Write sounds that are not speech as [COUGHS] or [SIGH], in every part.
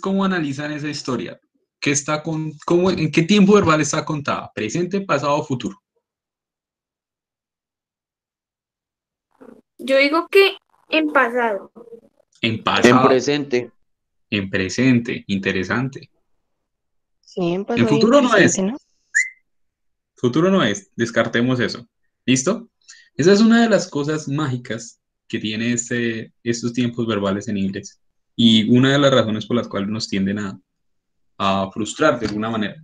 cómo analizan esa historia? ¿Qué está con, cómo, ¿En qué tiempo verbal está contada? ¿Presente, pasado o futuro? Yo digo que en pasado. En pasado. En presente. En presente. Interesante. Sí, en pasado. En futuro no es. ¿no? Futuro no es. Descartemos eso. ¿Listo? Esa es una de las cosas mágicas que tiene este, estos tiempos verbales en inglés. Y una de las razones por las cuales nos tienden a, a frustrar de alguna manera.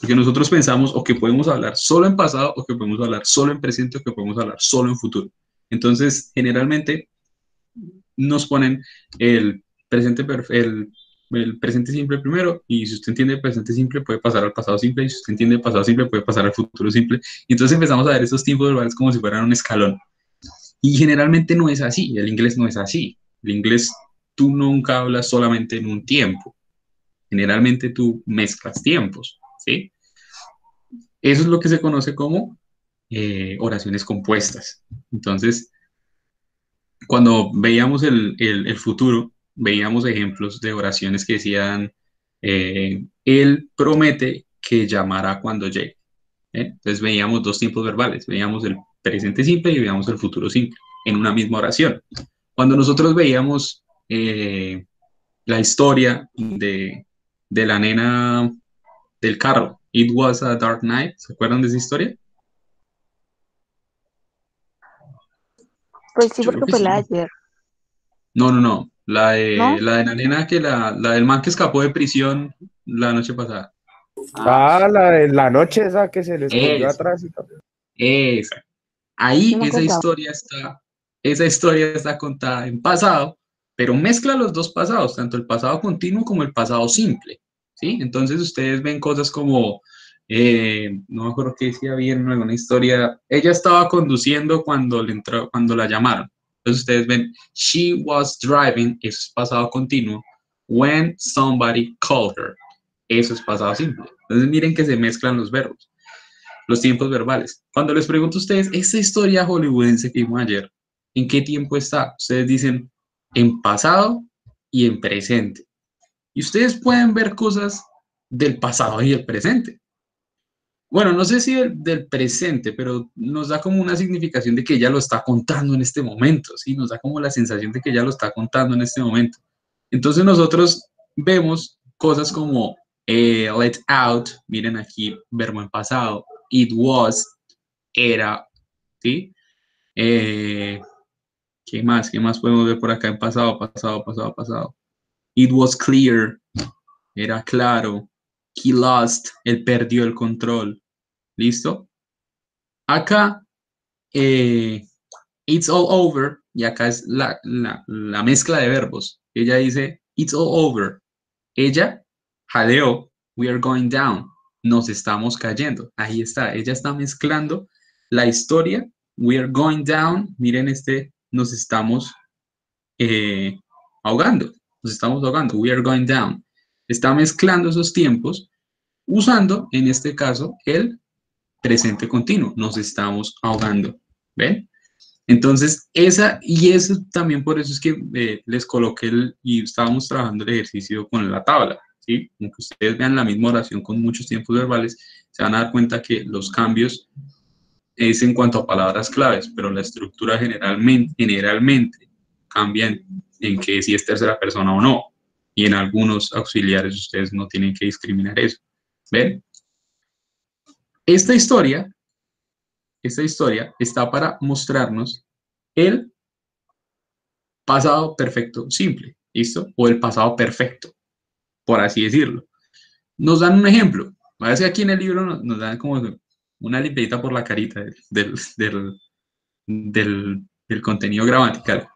Porque nosotros pensamos o que podemos hablar solo en pasado, o que podemos hablar solo en presente, o que podemos hablar solo en futuro. Entonces, generalmente nos ponen el presente, el, el presente simple primero, y si usted entiende el presente simple, puede pasar al pasado simple, y si usted entiende el pasado simple, puede pasar al futuro simple. Y entonces empezamos a ver estos tiempos verbales como si fueran un escalón. Y generalmente no es así, el inglés no es así. El inglés, tú nunca hablas solamente en un tiempo. Generalmente tú mezclas tiempos, ¿sí? Eso es lo que se conoce como eh, oraciones compuestas. Entonces, cuando veíamos el, el- futuro, veíamos ejemplos de oraciones que decían, eh, Él promete que llamará cuando llegue. ¿eh? Entonces veíamos dos tiempos verbales, veíamos el presente simple y veíamos el futuro simple en una misma oración. Cuando nosotros veíamos eh, la historia de, de la nena del carro, It was a dark night, ¿se acuerdan de esa historia? Pues sí, Yo porque creo que fue la de sí. ayer. No, no, no. La de, ¿No? la de la nena que la, la del man que escapó de prisión la noche pasada. Ah, la de la noche esa que se le escondió atrás y también. Esa. Ahí esa historia está, esa historia está contada en pasado, pero mezcla los dos pasados, tanto el pasado continuo como el pasado simple, ¿sí? Entonces ustedes ven cosas como, eh, no me acuerdo qué decía bien en historia, ella estaba conduciendo cuando le entró, cuando la llamaron. Entonces ustedes ven, she was driving, eso es pasado continuo, when somebody called her, eso es pasado simple. Entonces miren que se mezclan los verbos los tiempos verbales. Cuando les pregunto a ustedes, esta historia hollywoodense que vimos ayer, ¿en qué tiempo está? Ustedes dicen en pasado y en presente. Y ustedes pueden ver cosas del pasado y del presente. Bueno, no sé si del, presente, pero nos da como una significación de que ella lo está contando en este momento, ¿sí? Nos da como la sensación de que ella lo está contando en este momento. Entonces nosotros vemos cosas como eh, let out, miren aquí, verbo en pasado, it was, era, ¿sí? Eh, ¿Qué más? ¿Qué más podemos ver por acá en pasado, pasado, pasado, pasado? It was clear, era claro. He lost, él perdió el control. ¿Listo? Acá, eh, it's all over, y acá es la, la, la mezcla de verbos. Ella dice, it's all over. Ella jadeó, we are going down, nos estamos cayendo. Ahí está, ella está mezclando la historia, we are going down, miren este, nos estamos eh, ahogando, nos estamos ahogando, we are going down. Está mezclando esos tiempos usando, en este caso, el presente continuo, nos estamos ahogando. ¿Ven? Entonces, esa, y eso también por eso es que eh, les coloqué el, y estábamos trabajando el ejercicio con la tabla, ¿sí? Aunque ustedes vean la misma oración con muchos tiempos verbales, se van a dar cuenta que los cambios es en cuanto a palabras claves, pero la estructura generalmente, generalmente cambia en, que si es tercera persona o no. Y en algunos auxiliares ustedes no tienen que discriminar eso. ¿Ven? Esta historia, esta historia está para mostrarnos el pasado perfecto simple, ¿listo? O el pasado perfecto, por así decirlo. Nos dan un ejemplo. A veces aquí en el libro nos dan como una limpieza por la carita del, del, del, contenido gramatical.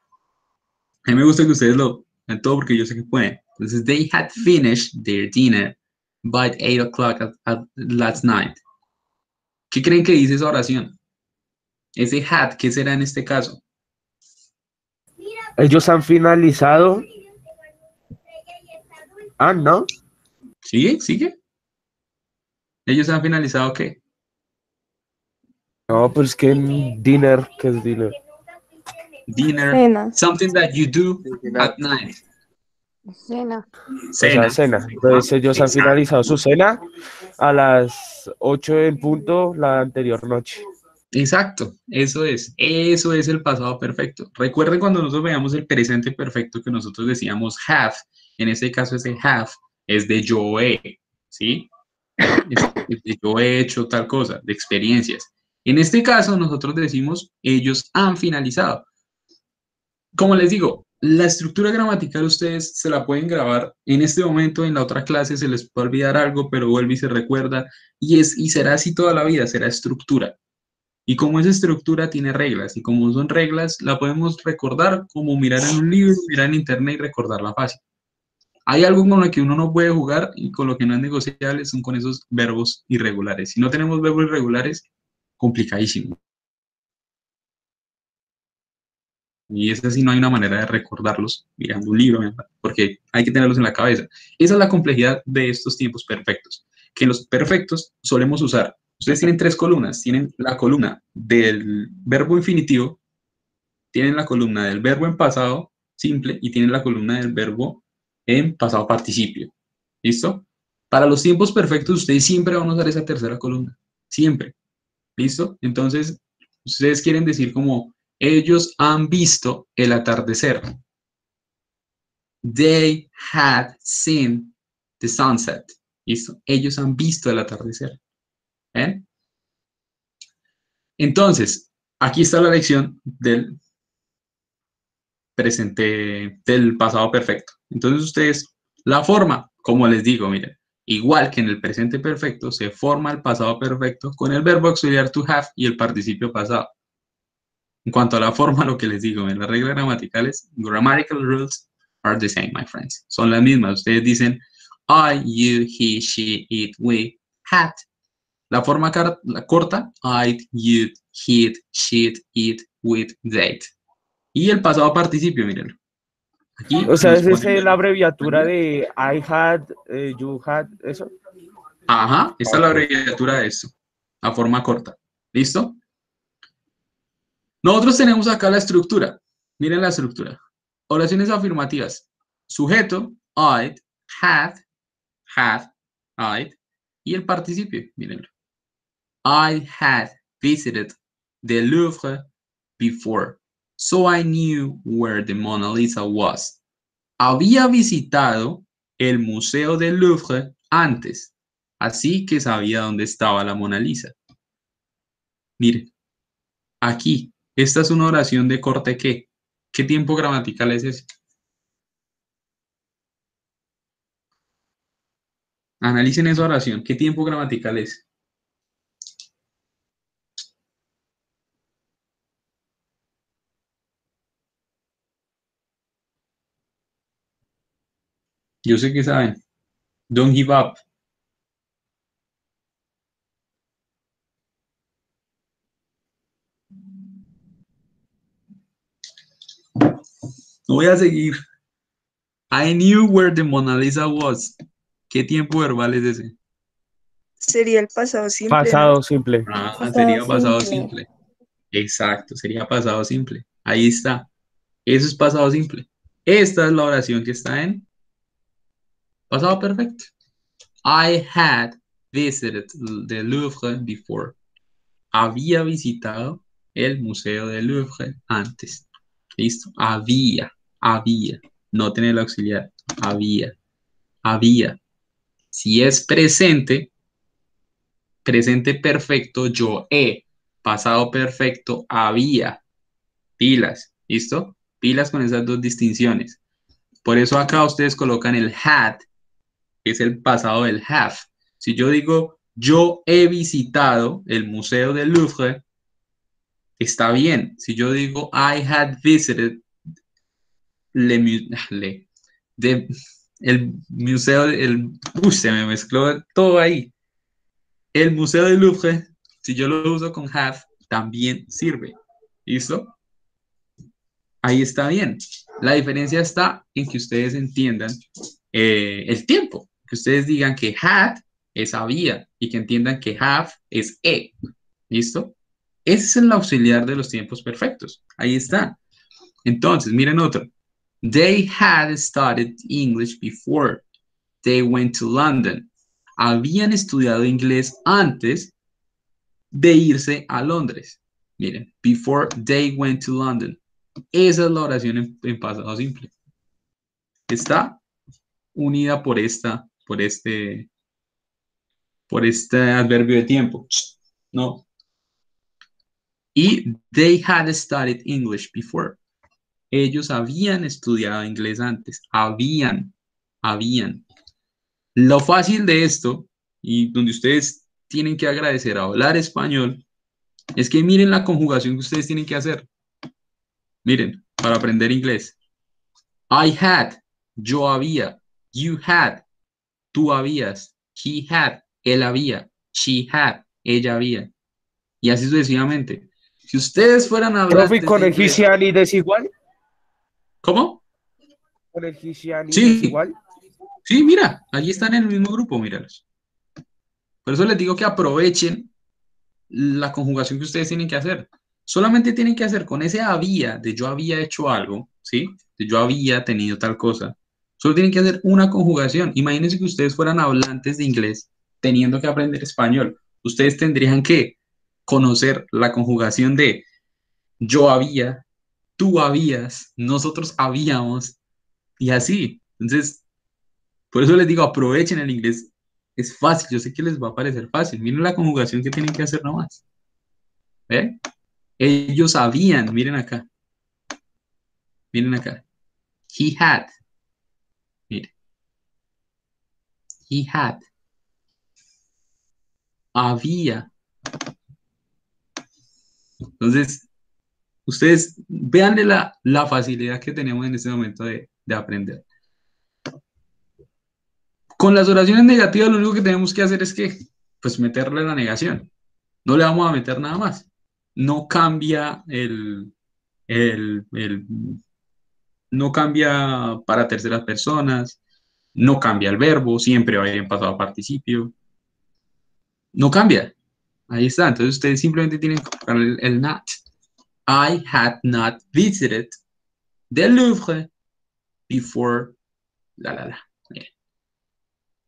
A mí me gusta que ustedes lo vean todo porque yo sé que pueden. Entonces, they had finished their dinner by 8 o'clock at, at last night. ¿Qué creen que dice esa oración? Ese had, ¿qué será en este caso? Ellos han finalizado. Ah, no. ¿Sigue? ¿Sigue? ¿Ellos han finalizado qué? No, pues que dinner, ¿qué es dinner? Dinner. Cena. Something that you do at night. Cena. O sea, Cena. cena. Entonces ellos han Exacto. finalizado su cena a las 8 en punto la anterior noche. Exacto, eso es, eso es el pasado perfecto. Recuerden cuando nosotros veamos el presente perfecto que nosotros decíamos have, en este caso ese have es de yo he, ¿sí? [COUGHS] Es de yo he hecho tal cosa, de experiencias. En este caso nosotros decimos ellos han finalizado. Como les digo, la estructura gramatical ustedes se la pueden grabar en este momento, en la otra clase se les puede olvidar algo, pero vuelve y se recuerda y, es, y será así toda la vida, será estructura. Y como esa estructura tiene reglas, y como son reglas, la podemos recordar como mirar en un libro, mirar en internet y recordarla fácil. Hay algo con lo que uno no puede jugar y con lo que no es negociable son con esos verbos irregulares. Si no tenemos verbos irregulares, complicadísimo. Y es así, no hay una manera de recordarlos mirando un libro, porque hay que tenerlos en la cabeza. Esa es la complejidad de estos tiempos perfectos, que los perfectos solemos usar Ustedes tienen tres columnas. Tienen la columna del verbo infinitivo, tienen la columna del verbo en pasado simple y tienen la columna del verbo en pasado participio. ¿Listo? Para los tiempos perfectos, ustedes siempre van a usar esa tercera columna. Siempre. ¿Listo? Entonces, ustedes quieren decir como ellos han visto el atardecer. They had seen the sunset. ¿Listo? Ellos han visto el atardecer. ¿Eh? Entonces, aquí está la lección del presente, del pasado perfecto. Entonces, ustedes, la forma, como les digo, miren, igual que en el presente perfecto, se forma el pasado perfecto con el verbo auxiliar to have y el participio pasado. En cuanto a la forma, lo que les digo, en las reglas gramaticales, grammatical rules are the same, my friends. Son las mismas. Ustedes dicen I, you, he, she, it, we, had. La forma corta, I'd, you'd, he'd, she'd, it, with, they'd. Y el pasado participio, mírenlo. Aquí O sea, es ese la abreviatura de I had, eh, you had, eso. Ajá, esta es la abreviatura de esto, la forma corta. ¿Listo? Nosotros tenemos acá la estructura. Miren la estructura. Oraciones afirmativas. Sujeto, I'd, had, had, I'd. Y el participio, mírenlo. I had visited the Louvre before, so I knew where the Mona Lisa was. Había visitado el Museo del Louvre antes, así que sabía dónde estaba la Mona Lisa. Miren, aquí, esta es una oración de corte ¿qué? ¿Qué tiempo gramatical es ese? Analicen esa oración. ¿Qué tiempo gramatical es? Yo sé que saben. Don't give up. No voy a seguir. I knew where the Mona Lisa was. ¿Qué tiempo verbal es ese? Sería el pasado simple. Pasado simple. Ah, Pasado sería pasado simple. simple. Exacto, sería pasado simple. Ahí está. Eso es pasado simple. Esta es la oración que está en pasado perfecto. I had visited the Louvre before. Había visitado el Museo del Louvre antes. ¿Listo? Había, había. No tener el auxiliar. Había, había. Si es presente, presente perfecto, yo he. Pasado perfecto, había. Pilas, ¿listo? Pilas con esas dos distinciones. Por eso acá ustedes colocan el had, es el pasado del have. Si yo digo, yo he visitado el Museo del Louvre, está bien. Si yo digo, I had visited le, mu- le- el museo, el, se me mezcló todo ahí. El Museo del Louvre, si yo lo uso con have, también sirve. ¿Listo? Ahí está bien. La diferencia está en que ustedes entiendan eh, el tiempo. Que ustedes digan que had es había y que entiendan que have es he. ¿Listo? Ese es el auxiliar de los tiempos perfectos. Ahí está. Entonces, miren otro. They had studied English before they went to London. Habían estudiado inglés antes de irse a Londres. Miren, before they went to London. Esa es la oración en pasado simple. Está unida por esta, por este, por este adverbio de tiempo. No. Y they had studied English before. Ellos habían estudiado inglés antes. Habían, habían. Lo fácil de esto, y donde ustedes tienen que agradecer a hablar español, es que miren la conjugación que ustedes tienen que hacer. Miren, para aprender inglés. I had, yo había. You had, tú habías. He had, él había. She had, ella había. Y así sucesivamente. Si ustedes fueran a hablar... Profe, ¿con el Gisiani desigual? ¿Cómo? ¿Con el Sí. desigual? Sí, mira, allí están en el mismo grupo, míralos. Por eso les digo que aprovechen la conjugación que ustedes tienen que hacer. Solamente tienen que hacer con ese había, de yo había hecho algo, ¿sí? De yo había tenido tal cosa. Solo tienen que hacer una conjugación. Imagínense que ustedes fueran hablantes de inglés teniendo que aprender español. Ustedes tendrían que conocer la conjugación de yo había, tú habías, nosotros habíamos, y así. Entonces, por eso les digo, aprovechen el inglés. Es fácil, yo sé que les va a parecer fácil. Miren la conjugación que tienen que hacer nomás. ¿Ven? Ellos habían, miren acá. Miren acá. He had. Miren. He had. Había. Entonces, ustedes vean la, la facilidad que tenemos en este momento de, de aprender. Con las oraciones negativas lo único que tenemos que hacer es que, pues, meterle la negación. No le vamos a meter nada más. No cambia el, el, el- no cambia para terceras personas, no cambia el verbo, siempre va a ir pasado participio. No cambia. Ahí está. Entonces ustedes simplemente tienen que colocar el, not. I had not visited the Louvre before la la la.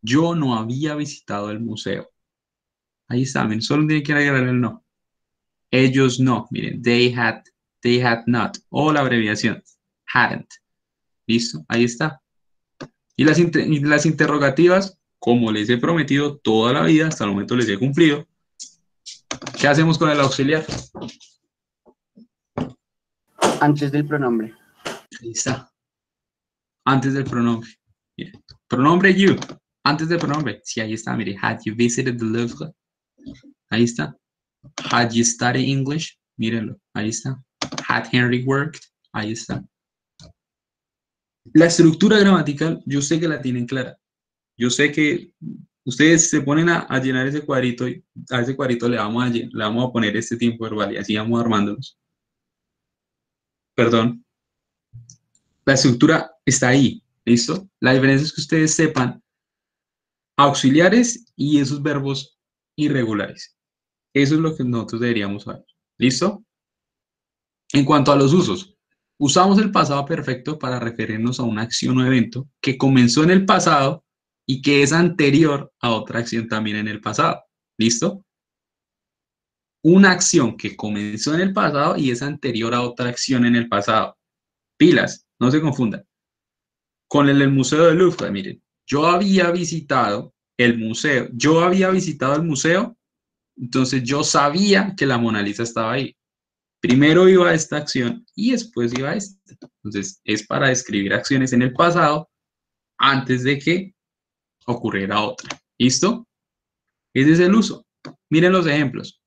Yo no había visitado el museo. Ahí está, miren, solo tienen que agregar el no. Ellos no, miren, they had, they had not, o la abreviación, hadn't. ¿Listo? Ahí está. Y las, inter- y las interrogativas, como les he prometido toda la vida, hasta el momento les he cumplido. ¿Qué hacemos con el auxiliar? Antes del pronombre. Ahí está. Antes del pronombre. Mire, pronombre you. Antes del pronombre. Sí, ahí está. Mire, had you visited the Louvre? Ahí está. Had you studied English? Mírenlo. Ahí está. Had Henry worked? Ahí está. La estructura gramatical, yo sé que la tienen clara. Yo sé que ustedes se ponen a, llenar ese cuadrito y a ese cuadrito le vamos a, le vamos a poner este tiempo verbal y así vamos armándonos. Perdón la estructura está ahí, ¿listo? La diferencia es que ustedes sepan auxiliares y esos verbos irregulares. Eso es lo que nosotros deberíamos saber, ¿listo? En cuanto a los usos, usamos el pasado perfecto para referirnos a una acción o evento que comenzó en el pasado y que es anterior a otra acción también en el pasado, ¿listo? Una acción que comenzó en el pasado y es anterior a otra acción en el pasado. Pilas, no se confundan. Con el, el Museo del Louvre, miren, yo había visitado el museo, yo había visitado el museo, entonces yo sabía que la Mona Lisa estaba ahí. Primero iba esta acción y después iba esta. Entonces es para describir acciones en el pasado antes de que ocurriera otra. ¿Listo? Ese es el uso. Miren los ejemplos.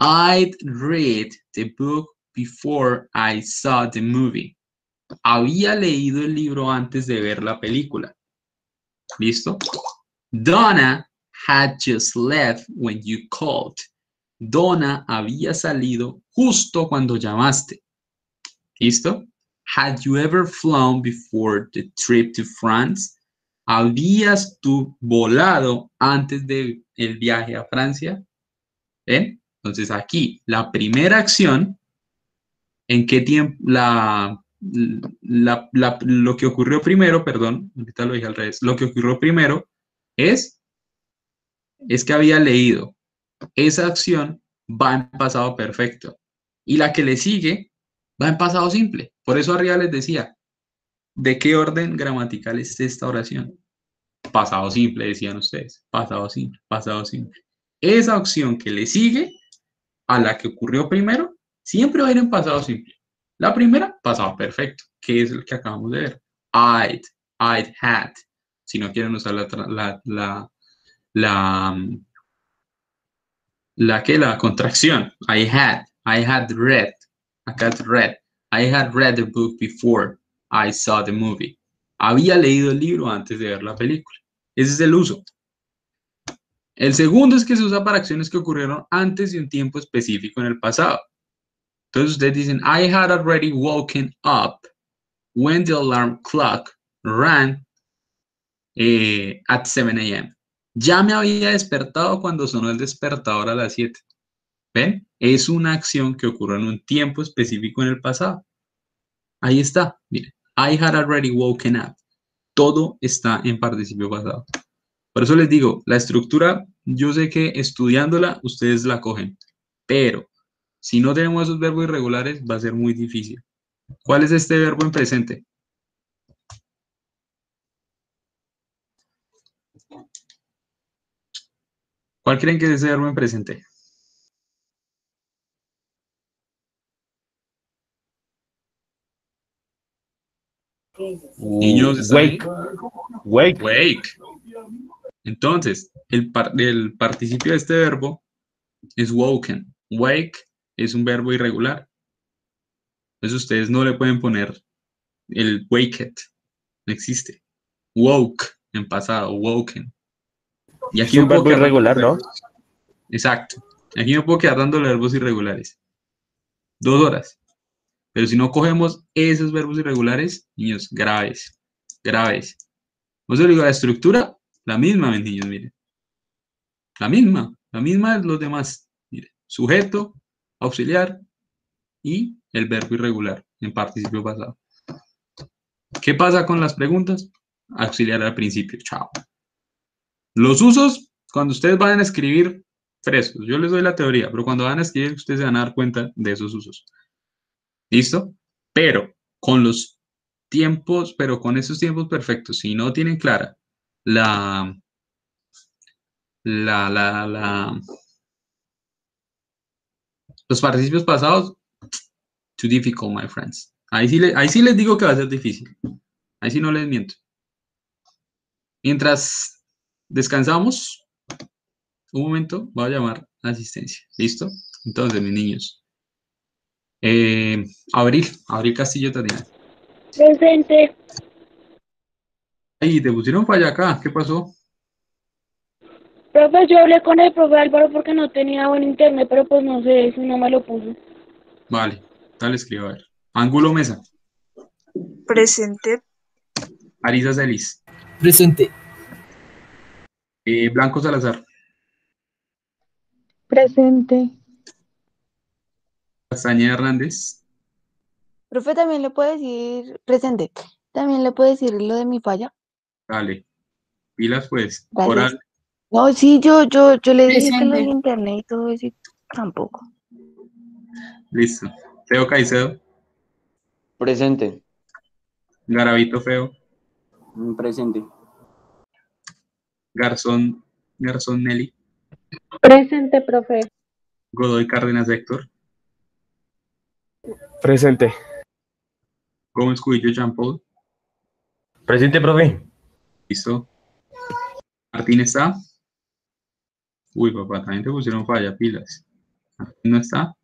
I'd read the book before I saw the movie. Había leído el libro antes de ver la película. ¿Listo? Donna had just left when you called. Donna había salido justo cuando llamaste. ¿Listo? Had you ever flown before the trip to France? ¿Habías tú volado antes del el viaje a Francia? ¿Ven? Entonces aquí, la primera acción, ¿en qué tiempo? La- lo que ocurrió primero, perdón, ahorita lo dije al revés, lo que ocurrió primero es, es que había leído, esa acción va en pasado perfecto y la que le sigue va en pasado simple. Por eso arriba les decía, ¿de qué orden gramatical es esta oración? Pasado simple, decían ustedes, pasado simple, pasado simple. Esa opción que le sigue a la que ocurrió primero, siempre va a ir en pasado simple. La primera, pasado perfecto, que es el que acabamos de ver. I'd, I'd had. Si no quieren usar la, la, la, la, la que la contracción. I had, I had read. Acá es read. I had read the book before I saw the movie. Había leído el libro antes de ver la película. Ese es el uso. El segundo es que se usa para acciones que ocurrieron antes de un tiempo específico en el pasado. Entonces ustedes dicen, I had already woken up when the alarm clock ran eh, at 7 a.m. Ya me había despertado cuando sonó el despertador a las 7. ¿Ven? Es una acción que ocurrió en un tiempo específico en el pasado. Ahí está. Miren, I had already woken up. Todo está en participio pasado. Por eso les digo, la estructura, yo sé que estudiándola ustedes la cogen, pero si no tenemos esos verbos irregulares va a ser muy difícil. ¿Cuál es este verbo en presente? ¿Cuál creen que es ese verbo en presente? Niños. Wake. Wake. Wake. Entonces, el, par- el participio de este verbo es woken. Wake es un verbo irregular. Entonces ustedes no le pueden poner el waked. No existe. Woke en pasado, woken. Y Es aquí un verbo irregular, ¿no? Exacto. Aquí me puedo quedar dando verbos irregulares. Dos horas. Pero si no cogemos esos verbos irregulares, niños, graves, graves. Eso digo, la estructura, la misma, mis niños, miren. La misma, la misma de los demás. Miren, sujeto, auxiliar y el verbo irregular en participio pasado. ¿Qué pasa con las preguntas? Auxiliar al principio, chao. Los usos, cuando ustedes van a escribir frescos, yo les doy la teoría, pero cuando van a escribir, ustedes se van a dar cuenta de esos usos. ¿Listo? Pero con los tiempos, pero con esos tiempos perfectos, si no tienen clara la, la, la, la, los participios pasados, too difficult, my friends. Ahí sí, ahí sí les digo que va a ser difícil. Ahí sí no les miento. Mientras descansamos, un momento, voy a llamar a asistencia. ¿Listo? Entonces, mis niños. Eh, Abril, Abril Castillo Tatiana. Presente. Ay, te pusieron falla acá. ¿Qué pasó? Profe, yo hablé con el profe Álvaro porque no tenía buen internet, pero pues no sé, eso no me lo puso. Vale, dale, escribo a ver. Ángulo Mesa. Presente. Arisa Celis. Presente. Eh, Blanco Salazar. Presente. Castañeda Hernández. Profe, también le puede decir presente. También le puede decir lo de mi falla. Dale. Pilas, pues. Gracias. Coral. No, sí, yo, yo, yo le dije que lo del internet y todo eso y tampoco. Listo. Feo Caicedo. Presente. Garavito Feo. Mm, Presente. Garzón. Garzón Nelly. Presente, profe. Godoy Cárdenas Héctor. Presente. Gómez Cubillo Champol. Presente, profe. Listo. Martín está. Uy, papá, también te pusieron falla, pilas. Martín no está.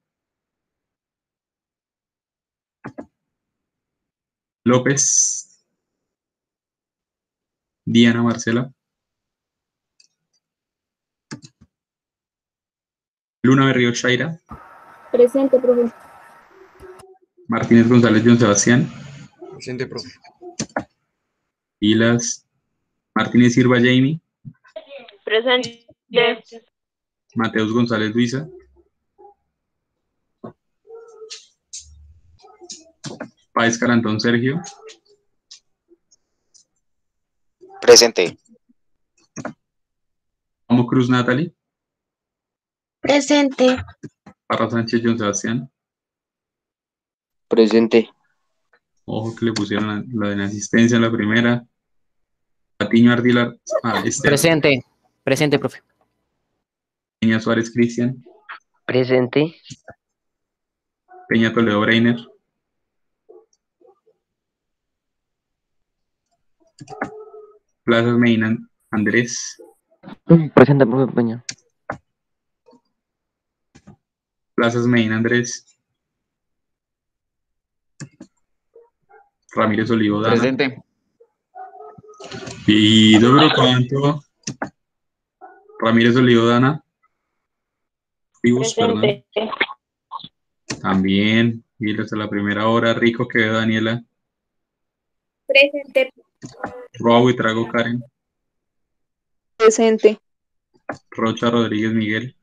López. Diana Marcela. Luna Berrío Shaira. Presente, profe. Martínez González John Sebastián. Presente, profe. Pilas. Martínez Silva Jamie. Presente. Mateus González Luisa. País Carantón Sergio, Presente. Amo Cruz Natalie, Presente. Parra Sánchez John Sebastián, Presente. ojo que le pusieron la, la de la asistencia en la primera, Patiño Ardila, ah, Esther, Presente. Presente, profe. Peña Suárez Cristian, Presente. Peña Toledo Breiner, Plazas Medina Andrés, Presente, profe Peña. Plazas Medina Andrés, Ramírez Olivo Dana, Presente. y pero cuánto, Ramírez Olivo Dana, Vivos, perdón, Presente. también, y hasta la primera hora, Rico que Daniela, Presente. Roa y Trago Karen, Presente. Rocha Rodríguez Miguel,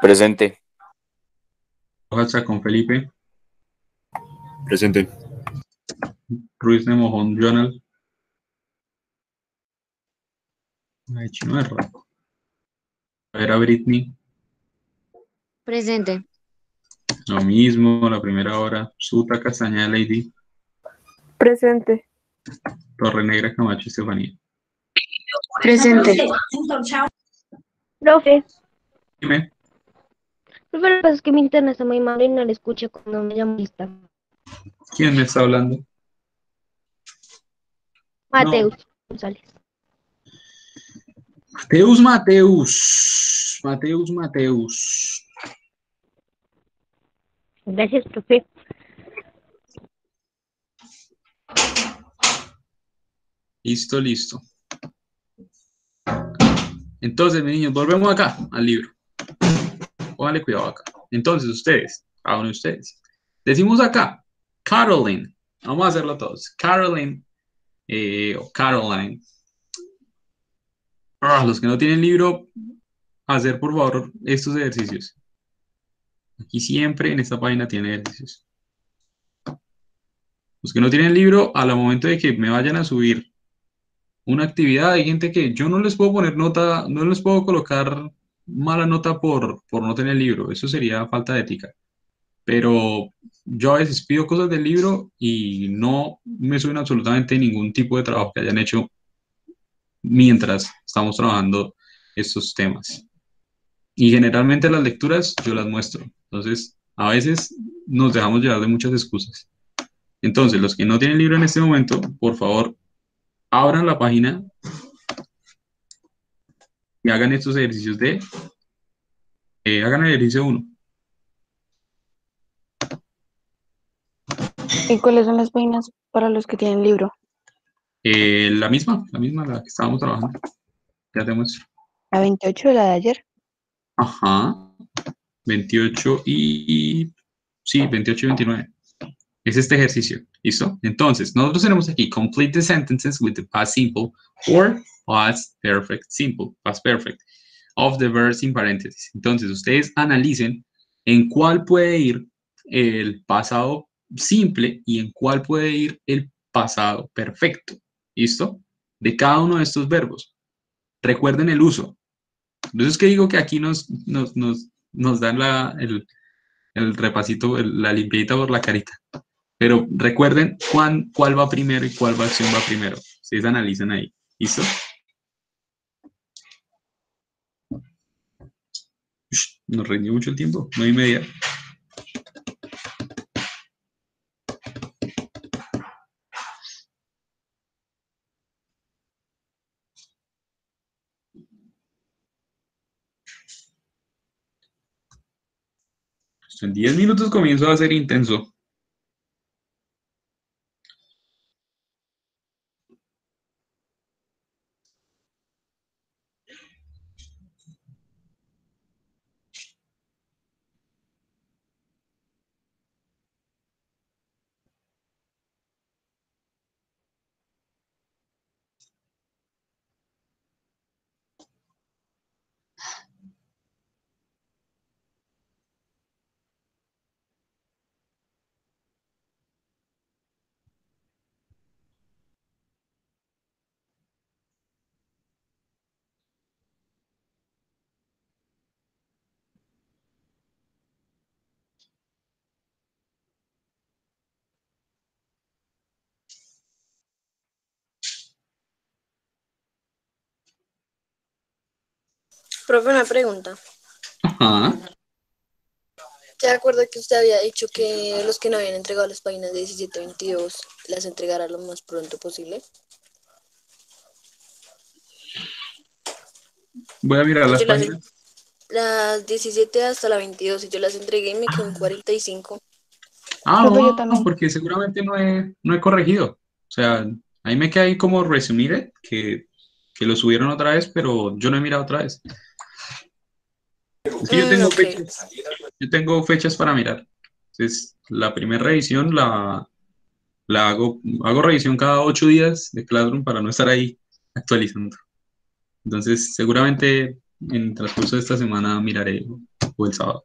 Presente. Rojas Chacón Felipe, Presente. Ruiz de Mojón Jonal. Ay, chino es raro. A ver a Britney, Presente. lo mismo, la primera hora. Suta Castañeda Lady, Presente. Torre Negra Camacho Estefanía. Presente. Profe, Dime, profe, lo que pasa es que mi internet está muy mal y no le escucho cuando me llamo lista. ¿quién me está hablando? Mateus González. Mateus, Mateus. Mateus, Mateus. Gracias, profe. Listo, listo. Entonces, mis niños, volvemos acá al libro. Póngale cuidado acá. Entonces, ustedes, cada uno de ustedes. Decimos acá, Caroline. Vamos a hacerlo todos. Caroline eh, o Caroline. Los que no tienen libro, hacer por favor estos ejercicios. Aquí siempre en esta página tiene ejercicios. Los que no tienen libro, a la momento de que me vayan a subir una actividad, hay gente que yo no les puedo poner nota, no les puedo colocar mala nota por, por no tener libro. Eso sería falta de ética. Pero yo a veces pido cosas del libro y no me suben absolutamente ningún tipo de trabajo que hayan hecho mientras estamos trabajando estos temas. Y generalmente las lecturas yo las muestro. Entonces, a veces nos dejamos llevar de muchas excusas. Entonces, los que no tienen libro en este momento, por favor, abran la página y hagan estos ejercicios de... eh, hagan el ejercicio 1. ¿Y cuáles son las páginas para los que tienen libro? Eh, la misma, la misma, la que estábamos trabajando. Ya te muestro. La 28, la de ayer. Ajá. 28 y... Sí, 28 y 29. Es este ejercicio. ¿Listo? Entonces, nosotros tenemos aquí complete the sentences with the past simple or past perfect simple, past perfect of the verbs in parentheses. Entonces, ustedes analicen en cuál puede ir el pasado simple y en cuál puede ir el pasado perfecto. ¿Listo? De cada uno de estos verbos. Recuerden el uso. Entonces, que digo que aquí nos, nos, nos, nos dan la, el, el repasito, la limpiadita por la carita. Pero recuerden cuán, cuál va primero y cuál acción va primero. Ustedes analizan ahí. ¿Listo? Nos rendió mucho el tiempo, nueve y media. En 10 minutos comienzo a ser intenso. Profe, una pregunta. Ajá. ¿Se acuerda que usted había dicho que los que no habían entregado las páginas de 17 22 las entregara lo más pronto posible? Voy a mirar las Yo páginas. Las 17 hasta la 22 y yo las entregué y me quedó en 45. Ah, no, porque seguramente no he, no he corregido. O sea, ahí me queda ahí como resumir que, que lo subieron otra vez, pero yo no he mirado otra vez. Yo Mm, tengo fechas, yo tengo fechas para mirar. Entonces, la primera revisión la, la hago, hago revisión cada ocho días de Classroom para no estar ahí actualizando. Entonces, seguramente en el transcurso de esta semana miraré o el sábado.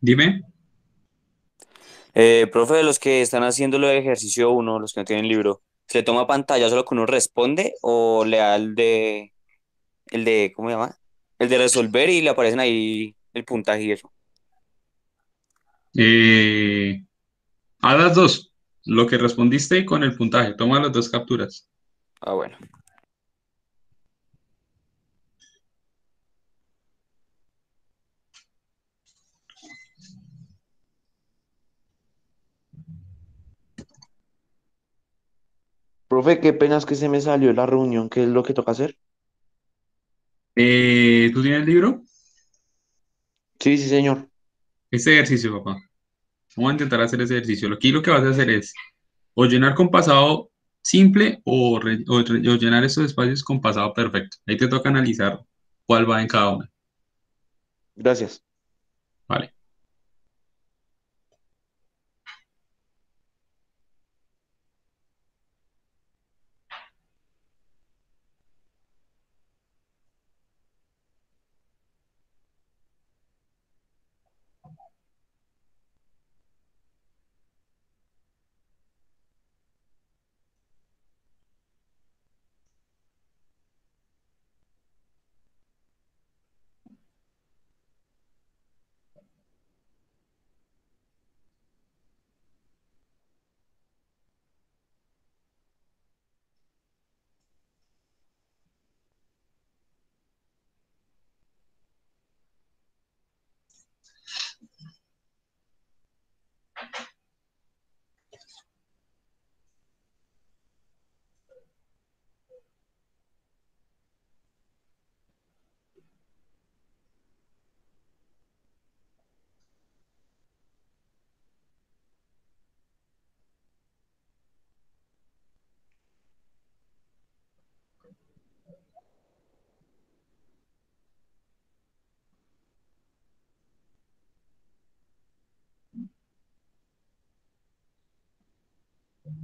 Dime. Eh, profe, de los que están haciendo lo de ejercicio 1, los que no tienen libro, ¿se le toma pantalla solo que uno responde o le da el de, el de, ¿cómo se llama? El de resolver y le aparecen ahí el puntaje y eso. Eh, a las dos, lo que respondiste con el puntaje, toma las dos capturas. Ah, bueno. Profe, qué pena es que se me salió la reunión. ¿Qué es lo que toca hacer? Eh, ¿tú tienes el libro? Sí, sí, señor. Este ejercicio, papá. Vamos a intentar hacer ese ejercicio. Aquí lo que vas a hacer es o llenar con pasado simple o, re- o re- o llenar esos espacios con pasado perfecto. Ahí te toca analizar cuál va en cada una. Gracias. Vale.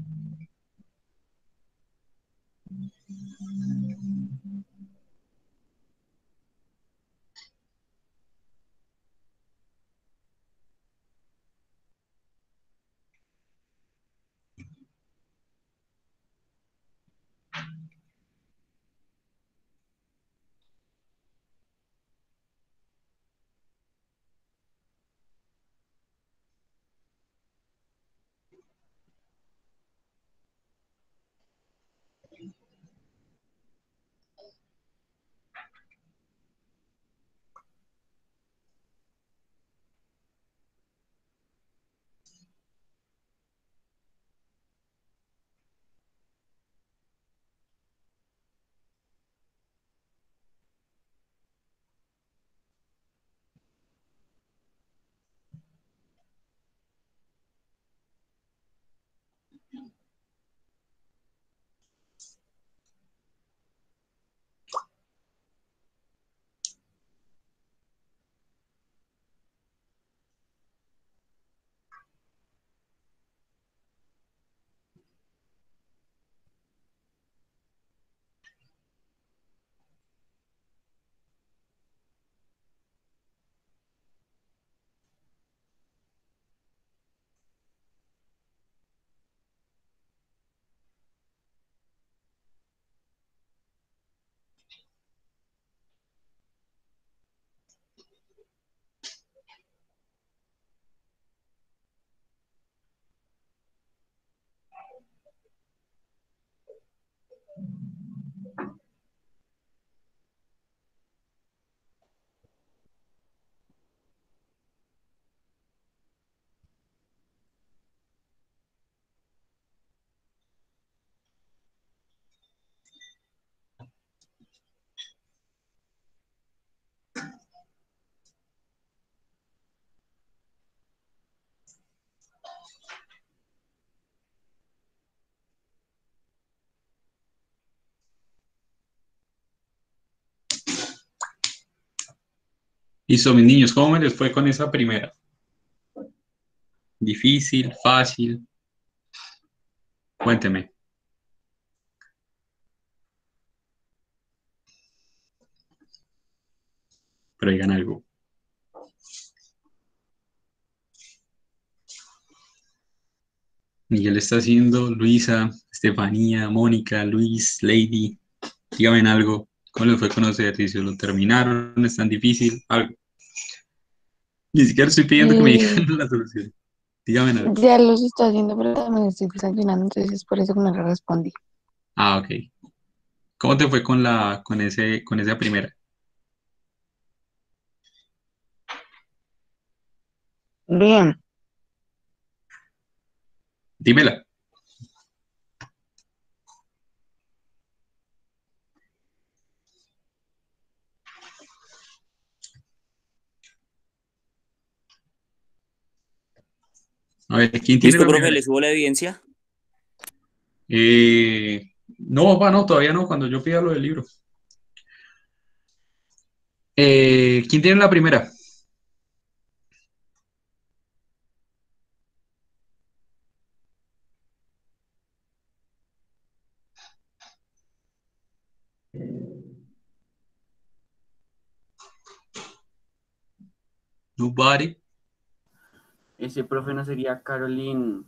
Thank you. Listo, mis niños, ¿cómo me les fue con esa primera? Difícil, fácil. Cuénteme. Pero digan algo. Miguel está haciendo, Luisa, Estefanía, Mónica, Luis, Lady. Díganme algo. ¿Cómo les fue con los ejercicios? ¿Lo terminaron? ¿Es tan difícil? Algo. Ni siquiera estoy pidiendo que me digan la solución. Díganme algo. Ya los estoy haciendo, pero también estoy desayunando, entonces es por eso que no le respondí. Ah, ok. ¿Cómo te fue con la, con ese, con esa primera? Bien, Dímela. A ver, ¿quién tiene ¿Listo, la profe? ¿Le subo la evidencia? Eh, no, papá, no, todavía no, cuando yo pida lo del libro. Eh, ¿quién tiene la primera? Nobody. Ese profe no sería Caroline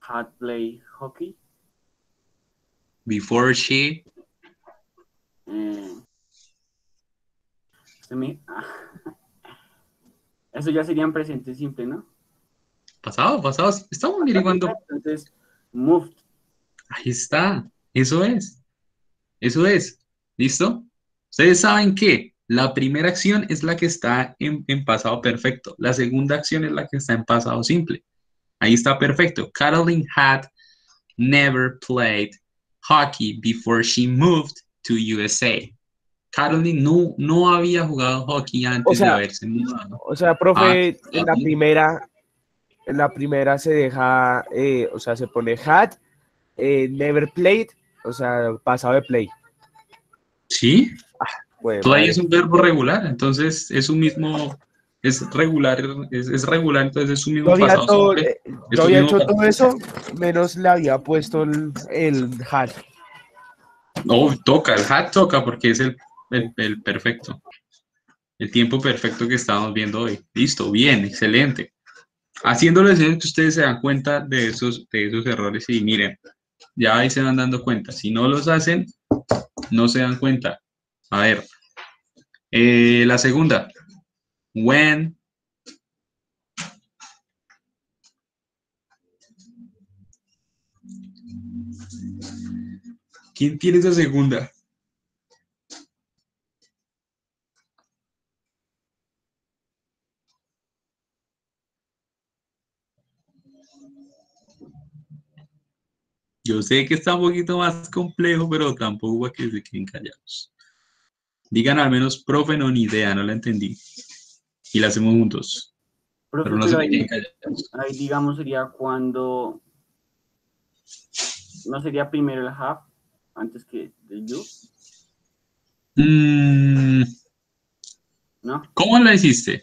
had play hockey. Before she. Eh, me- ah. [LAUGHS] Eso ya sería en presente simple, ¿no? Pasado, pasado. Estamos averiguando. Entonces, moved. Ahí está. Eso es. Eso es. ¿Listo? Ustedes saben que la primera acción es la que está en, en pasado perfecto. La segunda acción es la que está en pasado simple. Ahí está perfecto. Caroline had never played hockey before she moved to USA. Caroline no, no había jugado hockey antes sea, de haberse mudado. O sea, profe, Ah, en la primera, en la primera se deja, eh, o sea, se pone had, eh, never played, o sea, pasado de play. Sí, Madre. es un verbo regular, entonces es un mismo, es regular, es, es regular, entonces es un Yo mismo pasado todo- simple. eh, yo un había hecho pasado todo eso, menos le había puesto el, el hat. No, toca, el hat toca porque es el, el, el perfecto. El tiempo perfecto que estamos viendo hoy. Listo, bien, excelente. Haciéndolo que ustedes se dan cuenta de esos, de esos errores y miren, ya ahí se van dando cuenta. Si no los hacen, no se dan cuenta. A ver, eh, la segunda. When. ¿Quién tiene esa segunda? Yo sé que está un poquito más complejo, pero tampoco es que se queden callados. Digan al menos, profe, no, ni idea, no la entendí. Y la hacemos juntos. Profe, Pero no se pero ahí, ahí, digamos sería cuando no sería primero el have antes que el you, Mm, ¿no? ¿Cómo la hiciste?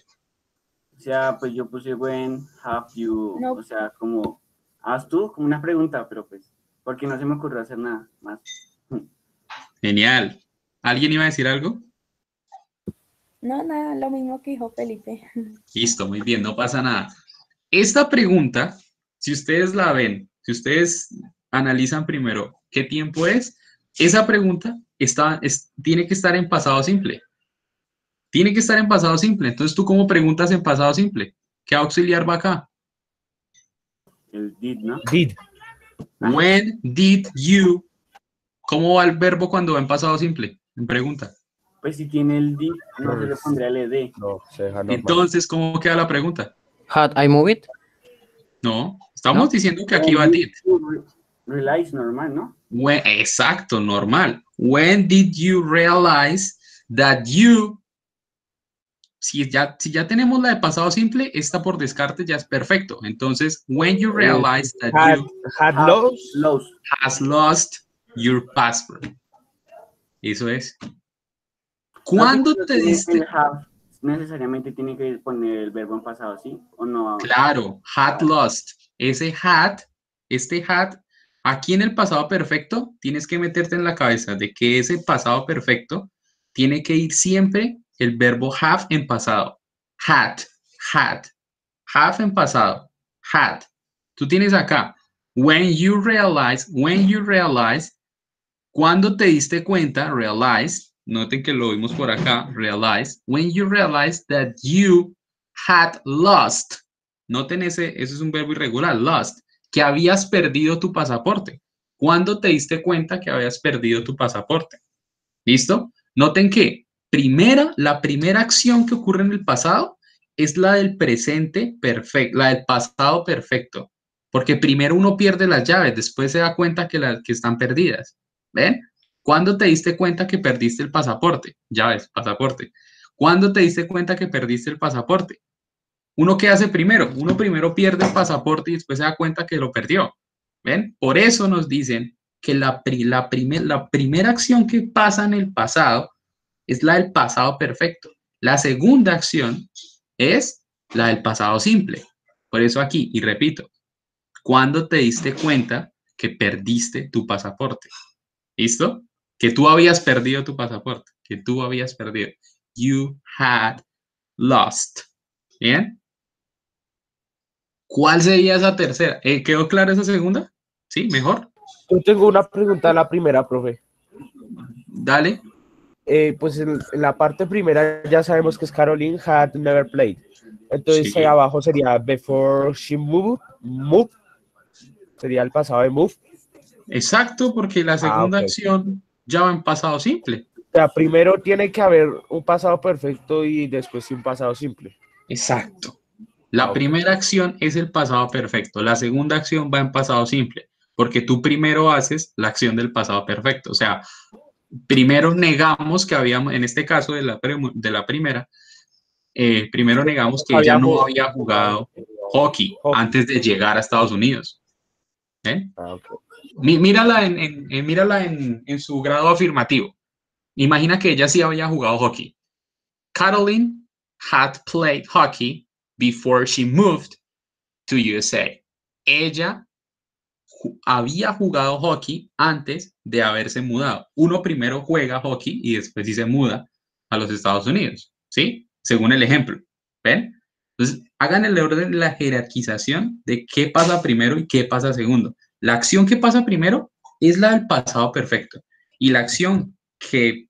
O sea, pues yo puse when have you, No. o sea, como haz tú, como una pregunta, pero pues, porque no se me ocurrió hacer nada más. Genial. ¿Alguien iba a decir algo? No, nada, lo mismo que dijo Felipe. [LAUGHS] Listo, muy bien, no pasa nada. Esta pregunta, si ustedes la ven, si ustedes analizan primero qué tiempo es, esa pregunta está, es- tiene que estar en pasado simple. Tiene que estar en pasado simple. Entonces, ¿tú cómo preguntas en pasado simple? ¿Qué auxiliar va acá? El did, ¿no? Did. When did you? ¿Cómo va el verbo cuando va en pasado simple? En pregunta. Pues si tiene el did, no se le pondría el ed. No, se deja normal. Entonces, ¿cómo queda la pregunta? Had I moved it? No, estamos ¿No? diciendo que aquí va did. Realize normal, ¿no? When- exacto, normal. When did you realize that you... Si ya, si ya tenemos la de pasado simple, esta por descarte ya es perfecto. Entonces, when you realize that Had, you had lost. has lost your password. Eso es. ¿Cuándo No, te diste? have necesariamente tiene que poner el verbo en pasado, ¿sí? ¿O no? Claro, had lost. Ese had, este had, aquí en el pasado perfecto, tienes que meterte en la cabeza de que ese pasado perfecto tiene que ir siempre el verbo have en pasado. Had, had, have en pasado, had. Tú tienes acá, when you realize, when you realize, cuando te diste cuenta, realize, noten que lo vimos por acá, realize, when you realize that you had lost, noten ese, ese es un verbo irregular, lost, que habías perdido tu pasaporte. ¿Cuándo te diste cuenta que habías perdido tu pasaporte? ¿Listo? Noten que primera, la primera acción que ocurre en el pasado es la del presente perfecto, la del pasado perfecto, porque primero uno pierde las llaves, después se da cuenta que, las que están perdidas. ¿Ven? ¿Cuándo te diste cuenta que perdiste el pasaporte? Llaves, pasaporte. ¿Cuándo te diste cuenta que perdiste el pasaporte? ¿Uno qué hace primero? Uno primero pierde el pasaporte y después se da cuenta que lo perdió. ¿Ven? Por eso nos dicen que la primera acción que pasa en el pasado es la del pasado perfecto. La segunda acción es la del pasado simple. Por eso aquí, y repito, ¿cuándo te diste cuenta que perdiste tu pasaporte? ¿Listo? Que tú habías perdido tu pasaporte, que tú habías perdido. You had lost. ¿Bien? ¿Cuál sería esa tercera? Eh, ¿Quedó clara esa segunda? ¿Sí? ¿Mejor? Yo tengo una pregunta a la primera, profe. Dale. Eh, pues en, en la parte primera ya sabemos que es Caroline had never played. Entonces Sí. ahí abajo sería before she moved, move. Sería el pasado de move. Exacto, porque la segunda ok. acción ya va en pasado simple. O sea, primero tiene que haber un pasado perfecto y después un pasado simple. Exacto. La primera acción es el pasado perfecto. La segunda acción va en pasado simple, porque tú primero haces la acción del pasado perfecto. O sea, primero negamos que habíamos, en este caso de la, de la primera, eh, primero negamos que ella no había jugado hockey Hockey. antes de llegar a Estados Unidos. ¿Ven? Ah. Mí- Mírala, en, en- en- mírala en, en su grado afirmativo. Imagina que ella sí había jugado hockey. Caroline had played hockey before she moved to USA. Ella ju- había jugado hockey antes de haberse mudado. Uno primero juega hockey y después sí se muda a los Estados Unidos, ¿sí? Según el ejemplo. ¿Ven? Entonces, hagan el orden de la jerarquización de qué pasa primero y qué pasa segundo. La acción que pasa primero es la del pasado perfecto. Y la acción que,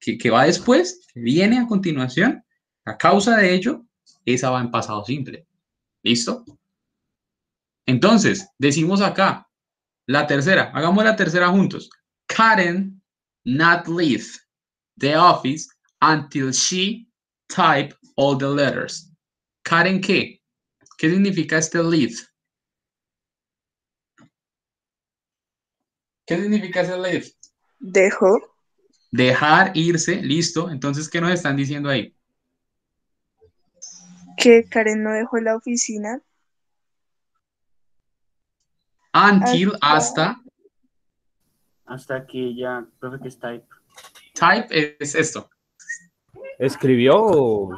que, que va después, que viene a continuación, a causa de ello, esa va en pasado simple. ¿Listo? Entonces, decimos acá, la tercera, hagamos la tercera juntos. Karen not leave the office until she type all the letters. Karen, ¿qué? ¿Qué significa este leave? ¿Qué significa ese leave? Dejó. Dejar irse, listo. Entonces, ¿qué nos están diciendo ahí? Que Karen no dejó la oficina. Until, hasta, Hasta que ella, profe, que es type. type es esto. ¿Escribió o...?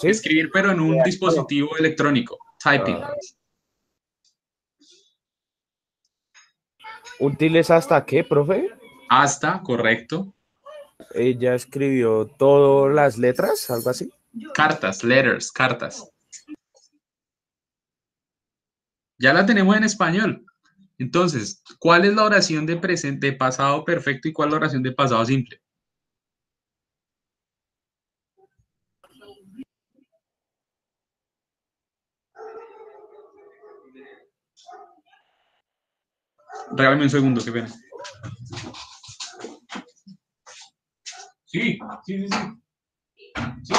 ¿Sí? Escribir, pero en un dispositivo electrónico. Typing. ¿Útiles hasta qué, profe? Hasta, correcto. Ella escribió todas las letras, algo así. Cartas, letters, cartas. Ya la tenemos en español. Entonces, ¿cuál es la oración de presente, pasado perfecto y cuál es la oración de pasado simple? Regálame un segundo, qué pena. Sí, sí, sí, sí. Sí.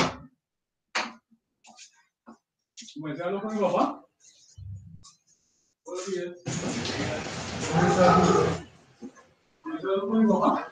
¿Comencé a con mi papá? Buenos días. ¿Comencé a hablar con mi papá?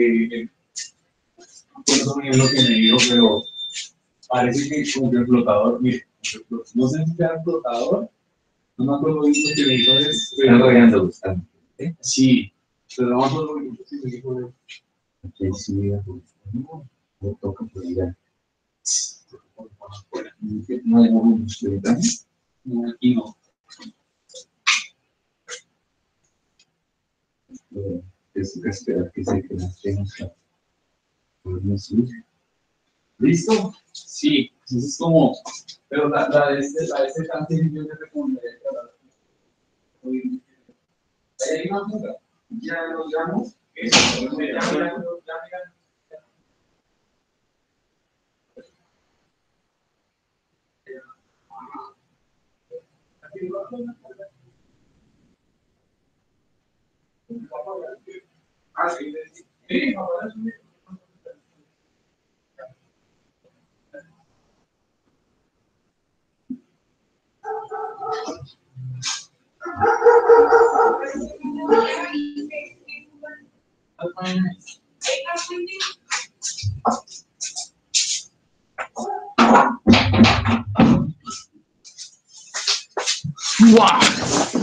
eh, que me dijo, pero parece que como que el mire, no sé si era flotador, no me acuerdo bien que es- Están. Sí, pero no me acuerdo que dijo. no, no. No. No, no. Eh, Es que esperar que se que las tengas. Pues no sé. ¿Listo? Sí, eso es como, pero la, la de este, la de este yo ya,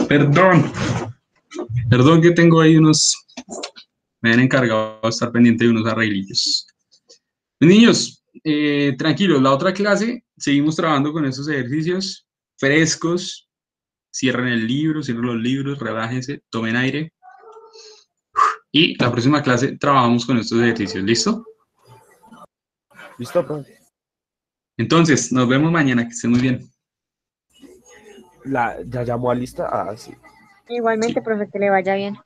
Perdón. Perdón que tengo ahí unos. Me han encargado de estar pendiente de unos arreglillos. Niños, eh, tranquilos, la otra clase seguimos trabajando con esos ejercicios frescos, cierren el libro, cierren los libros, relájense, tomen aire. Y la próxima clase trabajamos con estos ejercicios, ¿listo? ¿Listo, profe? Entonces, nos vemos mañana, que estén muy bien. La, ¿Ya llamó a lista? Ah, sí. Igualmente, profe, que le vaya bien.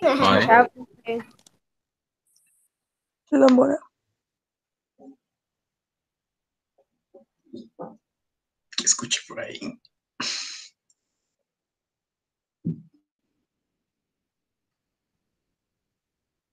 Vale. Chao, profe. Escuche por ahí.